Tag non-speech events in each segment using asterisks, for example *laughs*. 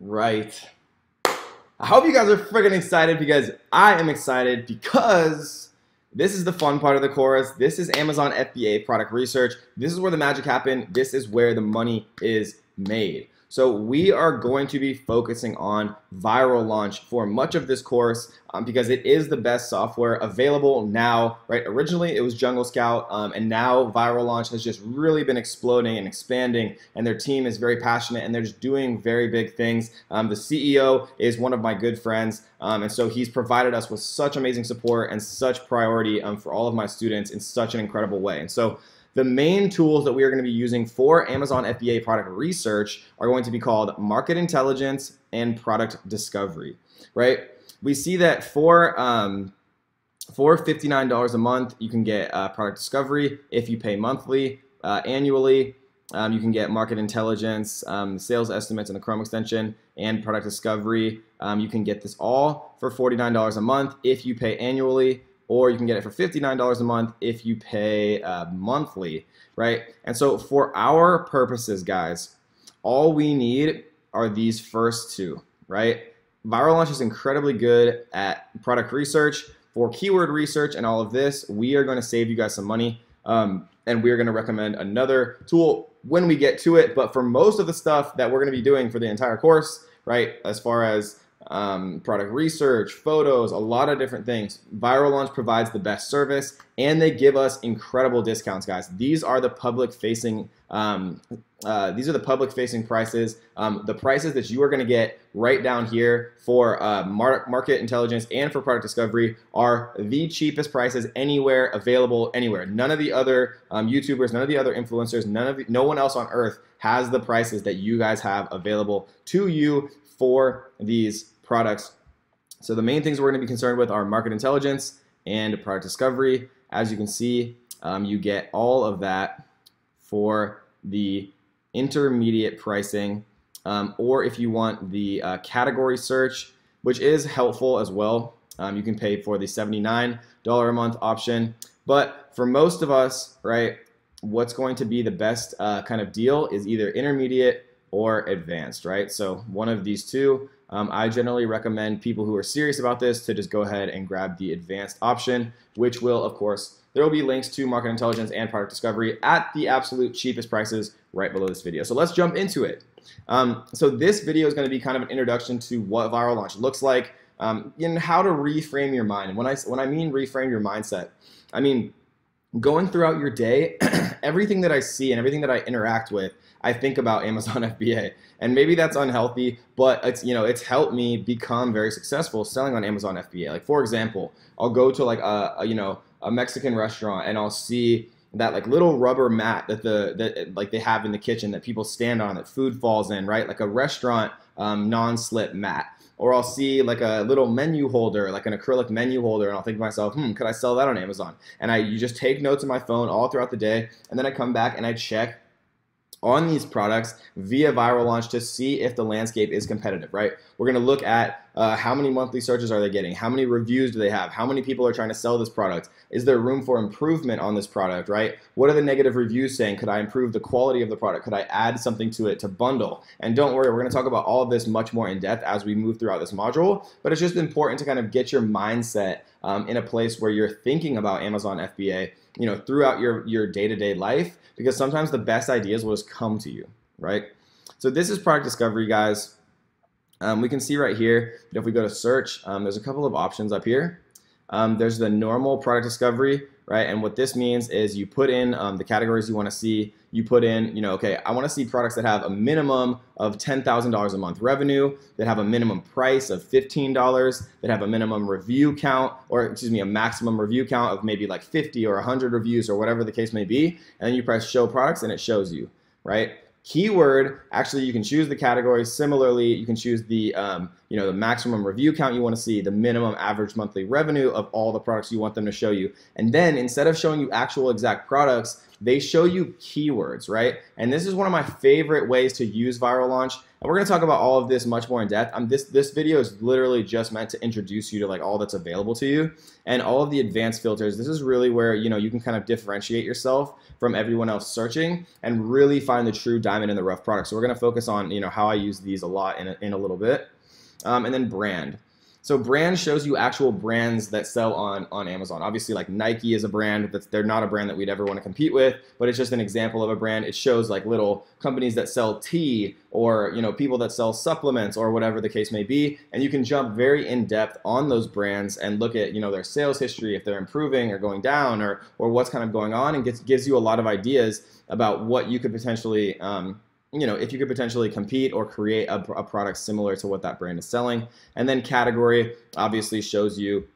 Right. I hope you guys are freaking excited because I am excited because this is the fun part of the course. This is Amazon FBA product research. This is where the magic happened. This is where the money is made. So we are going to be focusing on viral launch for much of this course um, because it is the best software available now, right? Originally it was Jungle Scout um, and now viral launch has just really been exploding and expanding and their team is very passionate and they're just doing very big things. Um, the CEO is one of my good friends um, and so he's provided us with such amazing support and such priority um, for all of my students in such an incredible way. And so the main tools that we are going to be using for Amazon FBA product research are going to be called market intelligence and product discovery, right? We see that for um, for $59 a month, you can get uh, product discovery. If you pay monthly, uh, annually, um, you can get market intelligence, um, sales estimates in the Chrome extension, and product discovery. Um, you can get this all for $49 a month if you pay annually or you can get it for $59 a month if you pay uh, monthly, right? And so for our purposes, guys, all we need are these first two, right? Viral Launch is incredibly good at product research. For keyword research and all of this, we are going to save you guys some money. Um, and we're going to recommend another tool when we get to it. But for most of the stuff that we're going to be doing for the entire course, right, as far as um, product research, photos, a lot of different things. Viral Launch provides the best service and they give us incredible discounts, guys. These are the public facing um, uh, these are the public facing prices. Um, the prices that you are going to get right down here for uh, market intelligence and for product discovery are the cheapest prices anywhere available anywhere. None of the other um, YouTubers, none of the other influencers, none of the, no one else on earth has the prices that you guys have available to you for these products. So the main things we're going to be concerned with are market intelligence and product discovery. As you can see, um, you get all of that for the intermediate pricing, um, or if you want the uh, category search, which is helpful as well. Um, you can pay for the $79 a month option. But for most of us, right, what's going to be the best uh, kind of deal is either intermediate or advanced, right? So one of these two. Um, I generally recommend people who are serious about this to just go ahead and grab the advanced option, which will, of course, there will be links to market intelligence and product discovery at the absolute cheapest prices right below this video. So let's jump into it. Um, so this video is going to be kind of an introduction to what viral launch looks like um, and how to reframe your mind. When I, when I mean reframe your mindset, I mean going throughout your day, *clears throat* everything that I see and everything that I interact with, I think about Amazon *laughs* FBA. And maybe that's unhealthy, but it's you know it's helped me become very successful selling on Amazon FBA. Like for example, I'll go to like a, a you know a Mexican restaurant and I'll see that like little rubber mat that the that like they have in the kitchen that people stand on that food falls in, right? Like a restaurant um, non-slip mat. Or I'll see like a little menu holder, like an acrylic menu holder, and I'll think to myself, hmm, could I sell that on Amazon? And I you just take notes on my phone all throughout the day, and then I come back and I check on these products via viral launch to see if the landscape is competitive, right? We're going to look at uh, how many monthly searches are they getting? How many reviews do they have? How many people are trying to sell this product? Is there room for improvement on this product, right? What are the negative reviews saying? Could I improve the quality of the product? Could I add something to it to bundle? And don't worry, we're going to talk about all of this much more in depth as we move throughout this module, but it's just important to kind of get your mindset um, in a place where you're thinking about Amazon FBA you know, throughout your, your day-to-day life because sometimes the best ideas will just come to you, right? So this is product discovery, guys. Um, we can see right here if we go to search, um, there's a couple of options up here. Um, there's the normal product discovery, right? And what this means is you put in um, the categories you want to see. You put in, you know, okay, I want to see products that have a minimum of $10,000 a month revenue, that have a minimum price of $15, that have a minimum review count, or excuse me, a maximum review count of maybe like 50 or 100 reviews or whatever the case may be. And then you press show products and it shows you, right? Keyword actually you can choose the category. Similarly you can choose the um, you know the maximum review count you want to see the minimum average monthly revenue of all the products you want them to show you and then instead of showing you actual exact products they show you keywords, right? And this is one of my favorite ways to use Viral Launch. And we're going to talk about all of this much more in depth. Um, this this video is literally just meant to introduce you to like all that's available to you and all of the advanced filters. This is really where you know you can kind of differentiate yourself from everyone else searching and really find the true diamond in the rough product. So we're going to focus on you know how I use these a lot in a, in a little bit, um, and then brand. So brand shows you actual brands that sell on, on Amazon. Obviously, like Nike is a brand that's they're not a brand that we'd ever want to compete with, but it's just an example of a brand. It shows like little companies that sell tea or you know people that sell supplements or whatever the case may be, and you can jump very in depth on those brands and look at you know their sales history if they're improving or going down or or what's kind of going on and gets gives you a lot of ideas about what you could potentially um, you know, if you could potentially compete or create a, a, product similar to what that brand is selling. And then category obviously shows you,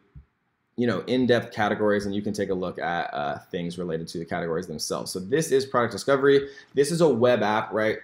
you know, in-depth categories, and you can take a look at uh, things related to the categories themselves. So this is product discovery. This is a web app, right?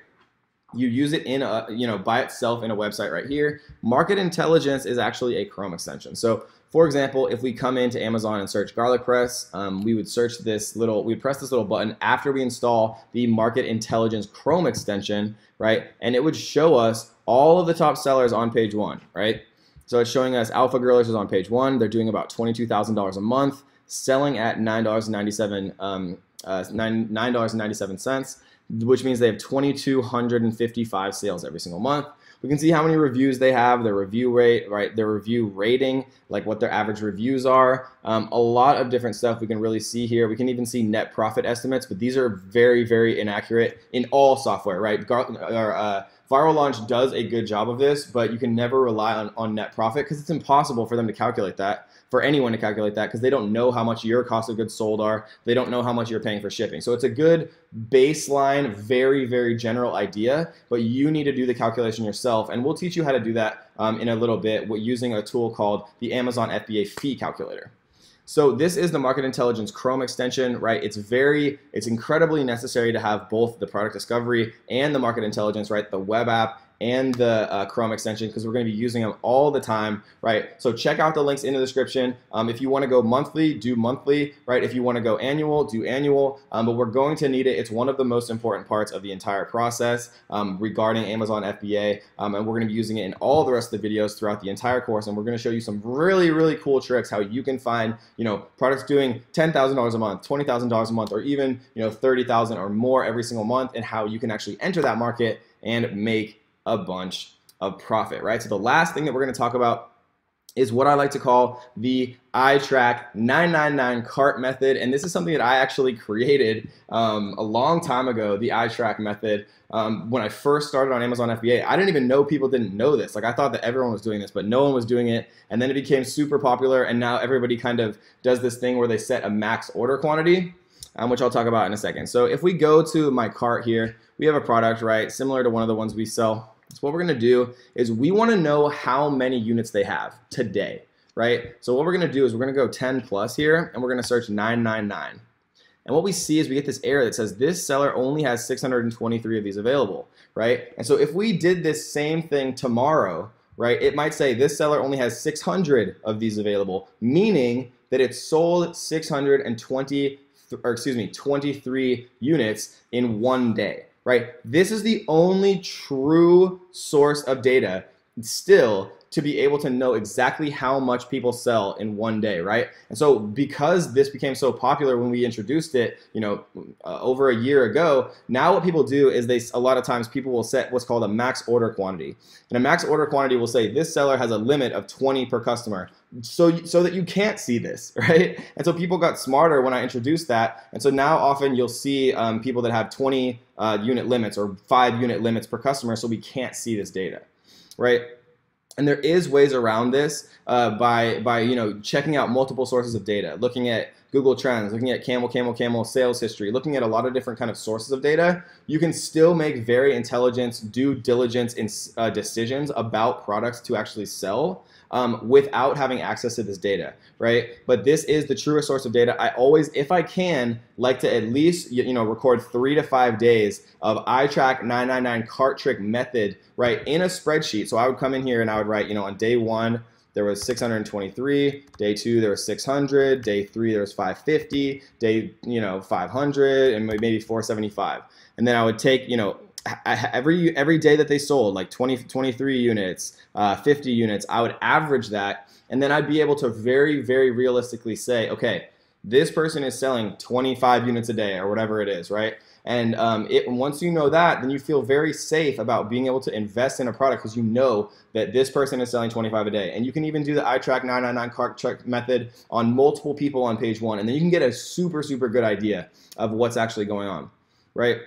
You use it in a, you know, by itself in a website right here. Market intelligence is actually a Chrome extension. So for example, if we come into Amazon and search garlic press, um, we would search this little, we press this little button after we install the Market Intelligence Chrome extension, right? And it would show us all of the top sellers on page one, right? So it's showing us Alpha Grillers is on page one. They're doing about $22,000 a month, selling at $9.97, um, uh, $9.97, which means they have 2,255 sales every single month. We can see how many reviews they have, their review rate, right? Their review rating, like what their average reviews are. Um, a lot of different stuff we can really see here. We can even see net profit estimates, but these are very, very inaccurate in all software, right? Gar or, uh, Viral Launch does a good job of this, but you can never rely on, on net profit because it's impossible for them to calculate that for anyone to calculate that because they don't know how much your cost of goods sold are. They don't know how much you're paying for shipping. So it's a good baseline, very, very general idea, but you need to do the calculation yourself. And we'll teach you how to do that um, in a little bit using a tool called the Amazon FBA fee calculator. So this is the Market Intelligence Chrome extension, right? It's very, it's incredibly necessary to have both the product discovery and the market intelligence, right? The web app and the uh, Chrome extension because we're going to be using them all the time, right? So check out the links in the description. Um, if you want to go monthly, do monthly, right? If you want to go annual, do annual, um, but we're going to need it. It's one of the most important parts of the entire process um, regarding Amazon FBA, um, and we're going to be using it in all the rest of the videos throughout the entire course, and we're going to show you some really, really cool tricks how you can find, you know, products doing $10,000 a month, $20,000 a month, or even, you know, 30,000 or more every single month, and how you can actually enter that market and make a bunch of profit, right? So the last thing that we're going to talk about is what I like to call the iTrack 999 cart method. And this is something that I actually created um, a long time ago, the iTrack method. Um, when I first started on Amazon FBA, I didn't even know people didn't know this. Like I thought that everyone was doing this, but no one was doing it. And then it became super popular. And now everybody kind of does this thing where they set a max order quantity, um, which I'll talk about in a second. So if we go to my cart here, we have a product, right? Similar to one of the ones we sell so what we're going to do is we want to know how many units they have today, right? So what we're going to do is we're going to go 10 plus here, and we're going to search 999. And what we see is we get this error that says this seller only has 623 of these available, right? And so if we did this same thing tomorrow, right, it might say this seller only has 600 of these available, meaning that it sold 620, or excuse me, 23 units in one day right? This is the only true source of data still to be able to know exactly how much people sell in one day, right? And so because this became so popular when we introduced it, you know, uh, over a year ago, now what people do is they a lot of times people will set what's called a max order quantity. And a max order quantity will say this seller has a limit of 20 per customer. So so that you can't see this, *laughs* right? And so people got smarter when I introduced that. And so now often you'll see um, people that have 20 uh, unit limits or five unit limits per customer so we can't see this data, right? And there is ways around this uh, by by you know checking out multiple sources of data, looking at Google Trends, looking at Camel, Camel, Camel sales history, looking at a lot of different kind of sources of data. You can still make very intelligent due diligence in, uh, decisions about products to actually sell um, without having access to this data, right? But this is the truest source of data. I always, if I can, like to at least you know record three to five days of iTrack 999 cart trick method, right, in a spreadsheet. So I would come in here and I would write, you know, on day one, there was 623. Day two, there was 600. Day three, there was 550. Day, you know, 500 and maybe 475. And then I would take, you know, every every day that they sold, like 20, 23 units, uh, 50 units, I would average that, and then I'd be able to very, very realistically say, okay, this person is selling 25 units a day or whatever it is, right? And um, it, once you know that, then you feel very safe about being able to invest in a product because you know that this person is selling 25 a day. And you can even do the iTrack 999 cart check method on multiple people on page one. And then you can get a super, super good idea of what's actually going on, right?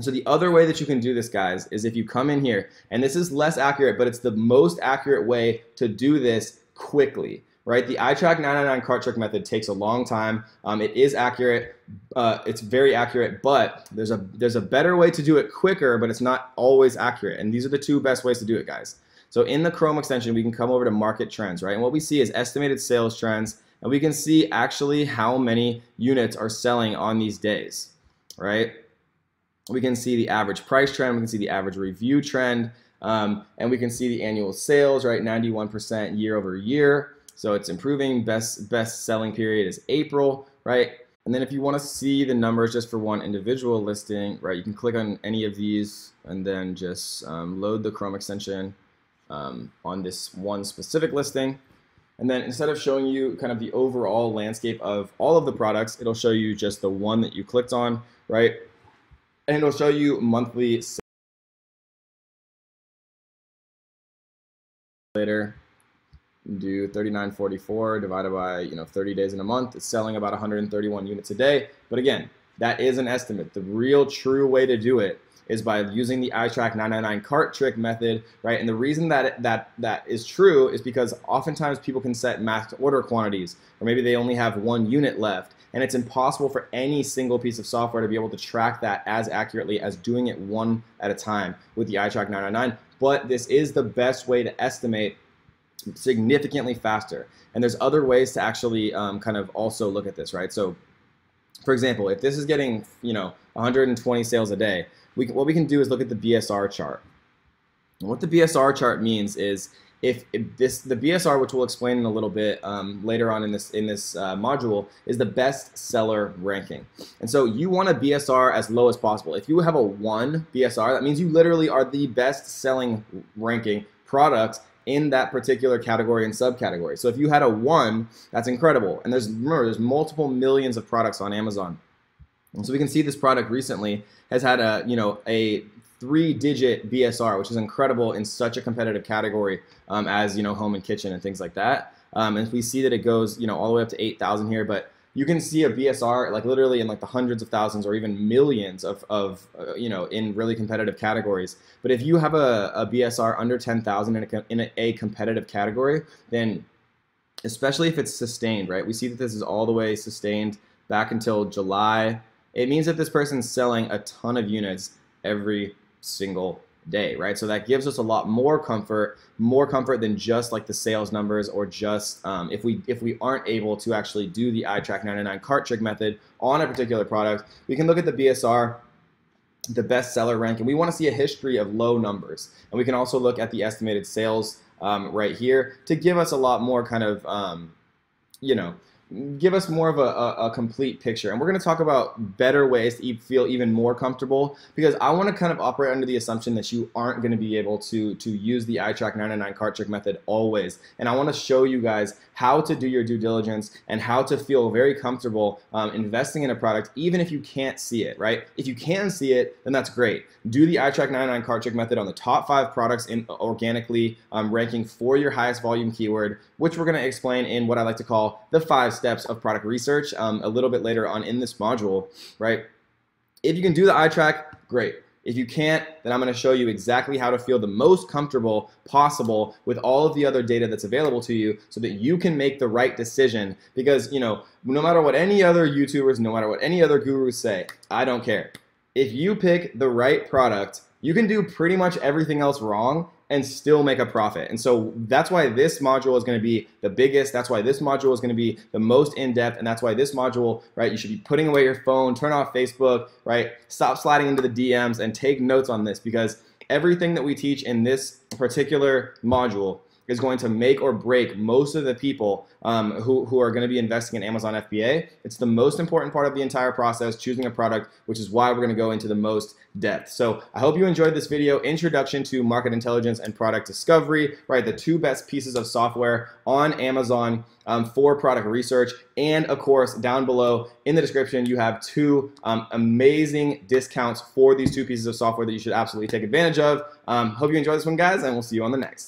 So the other way that you can do this, guys, is if you come in here, and this is less accurate, but it's the most accurate way to do this quickly right? The iTrack 999 cart trick method takes a long time. Um, it is accurate. Uh, it's very accurate, but there's a there's a better way to do it quicker, but it's not always accurate. And these are the two best ways to do it, guys. So in the Chrome extension, we can come over to market trends, right? And what we see is estimated sales trends, and we can see actually how many units are selling on these days, right? We can see the average price trend. We can see the average review trend. Um, and we can see the annual sales, right? 91% year over year. So it's improving. Best best selling period is April, right? And then if you want to see the numbers just for one individual listing, right, you can click on any of these and then just um, load the Chrome extension um, on this one specific listing. And then instead of showing you kind of the overall landscape of all of the products, it'll show you just the one that you clicked on, right? And it'll show you monthly later do 39.44 divided by you know 30 days in a month. It's selling about 131 units a day. But again, that is an estimate. The real true way to do it is by using the iTrack 999 cart trick method, right? And the reason that that that is true is because oftentimes people can set max order quantities, or maybe they only have one unit left, and it's impossible for any single piece of software to be able to track that as accurately as doing it one at a time with the iTrack 999. But this is the best way to estimate significantly faster. And there's other ways to actually um, kind of also look at this, right? So, for example, if this is getting you know 120 sales a day, we what we can do is look at the BSR chart. And what the BSR chart means is if, if, this the BSR, which we'll explain in a little bit um, later on in this in this uh, module, is the best seller ranking. And so you want a BSR as low as possible. If you have a one BSR, that means you literally are the best selling ranking product in that particular category and subcategory. So if you had a one, that's incredible. And there's remember there's multiple millions of products on Amazon. And so we can see this product recently has had a you know a three-digit BSR, which is incredible in such a competitive category um, as you know home and kitchen and things like that. Um, and we see that it goes you know all the way up to 8,000 here, but you can see a BSR like literally in like the hundreds of thousands or even millions of, of uh, you know in really competitive categories. But if you have a, a BSR under 10,000 in, a, in a, a competitive category, then especially if it's sustained, right? We see that this is all the way sustained back until July. It means that this person's selling a ton of units every single day, right? So that gives us a lot more comfort, more comfort than just like the sales numbers or just um, if we if we aren't able to actually do the iTrack 99 cart trick method on a particular product, we can look at the BSR, the best seller rank, and we want to see a history of low numbers. And we can also look at the estimated sales um, right here to give us a lot more kind of um, you know give us more of a, a, a, complete picture. And we're going to talk about better ways to feel even more comfortable because I want to kind of operate under the assumption that you aren't going to be able to, to use the iTrack 99 cart trick method always. And I want to show you guys how to do your due diligence and how to feel very comfortable um, investing in a product even if you can't see it, right? If you can see it, then that's great. Do the iTrack 99 cart trick method on the top five products in organically um, ranking for your highest volume keyword, which we're going to explain in what I like to call the five steps of product research um, a little bit later on in this module, right? If you can do the iTrack, great. If you can't, then I'm going to show you exactly how to feel the most comfortable possible with all of the other data that's available to you so that you can make the right decision because, you know, no matter what any other YouTubers, no matter what any other gurus say, I don't care. If you pick the right product, you can do pretty much everything else wrong and still make a profit. And so that's why this module is going to be the biggest. That's why this module is going to be the most in depth. And that's why this module, right, you should be putting away your phone, turn off Facebook, right? Stop sliding into the DMs and take notes on this because everything that we teach in this particular module is going to make or break most of the people um, who, who are going to be investing in Amazon FBA. It's the most important part of the entire process, choosing a product, which is why we're going to go into the most depth. So I hope you enjoyed this video, introduction to market intelligence and product discovery, right? The two best pieces of software on Amazon um, for product research. And of course, down below in the description, you have two um, amazing discounts for these two pieces of software that you should absolutely take advantage of. Um, hope you enjoy this one, guys, and we'll see you on the next.